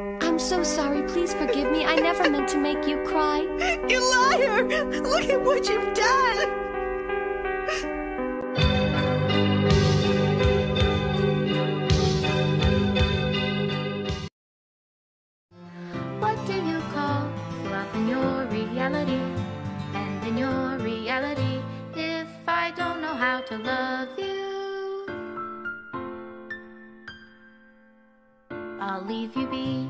I'm so sorry. Please forgive me. I never meant to make you cry. You liar! Look at what you've done! What do you call love in your reality? And in your reality, if I don't know how to love you, I'll leave you be.